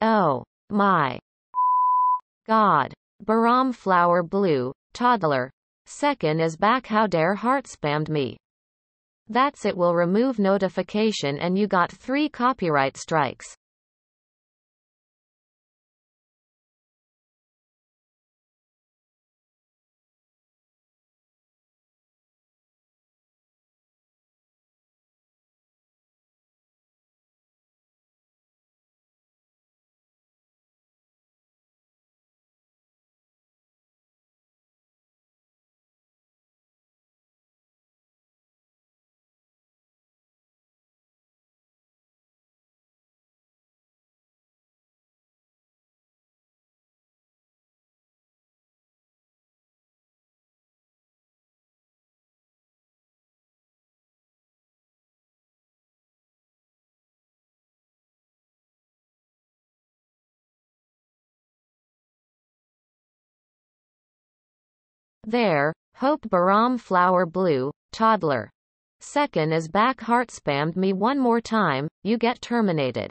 Oh. My. God. Baram Flower Blue, Toddler. Second is back how dare heart spammed me. That's it will remove notification and you got three copyright strikes. There, Hope Baram Flower Blue, Toddler. Second is back heart spammed me one more time, you get terminated.